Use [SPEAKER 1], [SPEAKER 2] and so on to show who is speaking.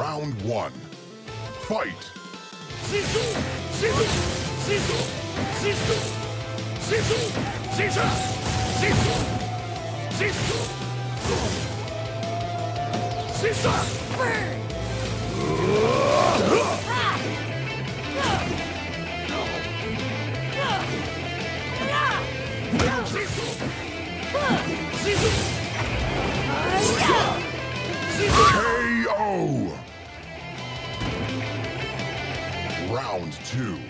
[SPEAKER 1] Round one. Fight!
[SPEAKER 2] Sisu! Sisu! Sisu! Sisu! Sisu! Sisu! Sisu! Sisu! Sisu! Burn!
[SPEAKER 1] KO! Round two.